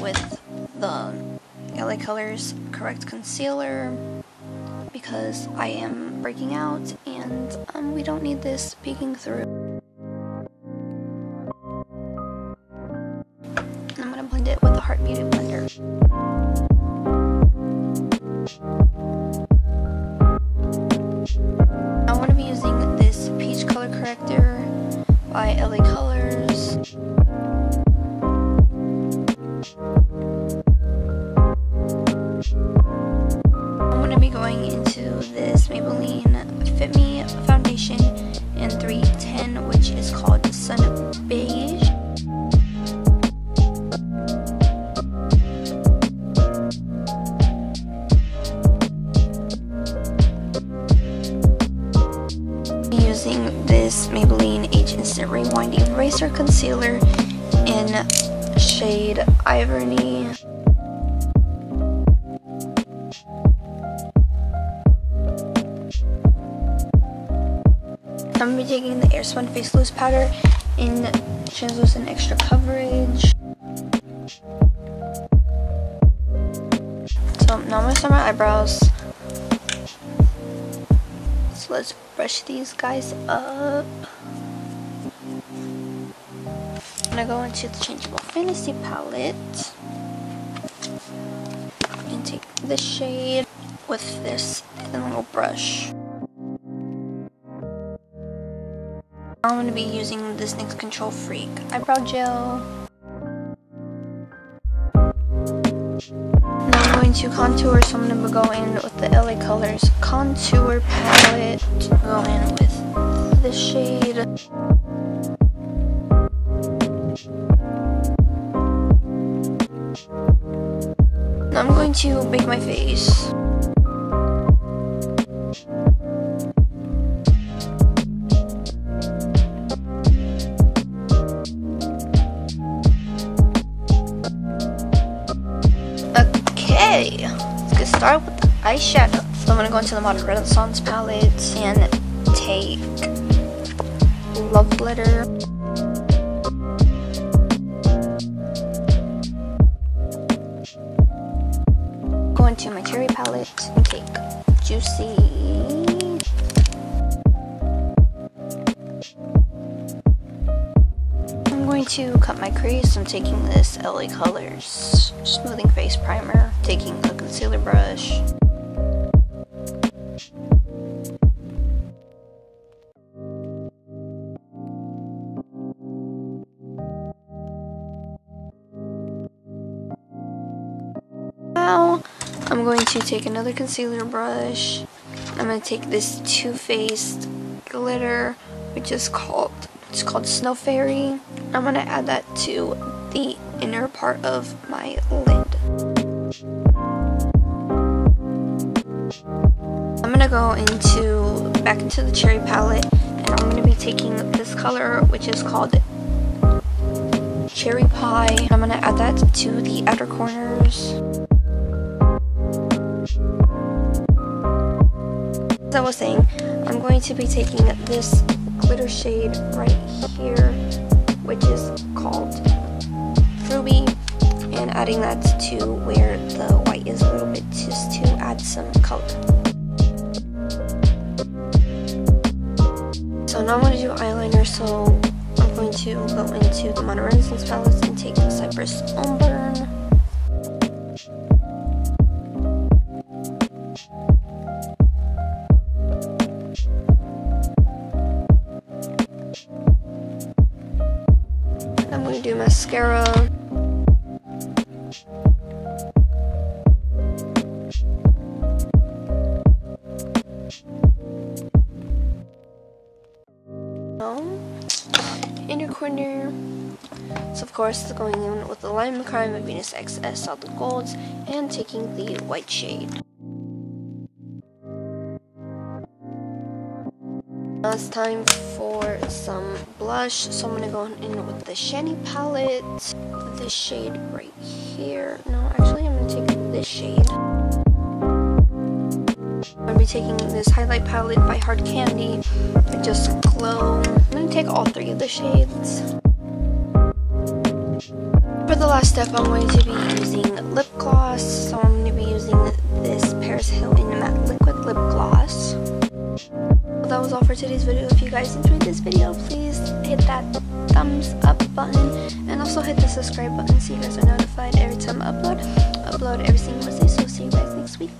with the LA Colors Correct Concealer because I am breaking out and um, we don't need this peeking through. In 310 which is called Sun Beige. using this Maybelline Age Instant Rewind Eraser Concealer in shade Ivory. I'm to be taking the Airspun Face Loose Powder in Translucent Extra Coverage. So now I'm to start my eyebrows. So let's brush these guys up. I'm gonna go into the Changeable Fantasy palette and take the shade with this thin little brush. I'm going to be using this NYX Control Freak eyebrow gel. Now I'm going to contour, so I'm going to go in with the LA Colors contour palette. Go in with the shade. Now I'm going to bake my face. Okay, let's get started with the eyeshadow. So I'm gonna go into the Modern Renaissance palette and take Love Letter. Go into my cherry palette and take Juicy. To cut my crease. I'm taking this LA Colors Smoothing Face Primer, taking a concealer brush. Now, I'm going to take another concealer brush. I'm going to take this Too Faced glitter, which is called it's called Snow Fairy. I'm going to add that to the inner part of my lid. I'm going to go into back into the cherry palette and I'm to be taking this color which is called Cherry Pie. I'm going to add that to the outer corners. As I was saying, I'm going to be taking this glitter shade right here, which is called Ruby, and adding that to where the white is a little bit just to add some color. So now I'm going to do eyeliner, so I'm going to go into the Renaissance palette and take the Cyprus Umber. To do mascara. Inner corner. So of course, going in with the Lime Crime of Venus XS Solid Golds and taking the white shade. It's time for some blush. So I'm gonna go in with the Shiny palette. This shade right here. No, actually I'm gonna take this shade. I'm gonna be taking this highlight palette by Hard Candy. Just glow. I'm gonna take all three of the shades. For the last step, I'm going to be using lip gloss. So I'm going to be using this Paris Hilton Matte Liquid Lip Gloss. All for today's video. If you guys enjoyed this video, please hit that thumbs up button and also hit the subscribe button so you guys are notified every time I upload. Upload every single Wednesday, so see you guys next week.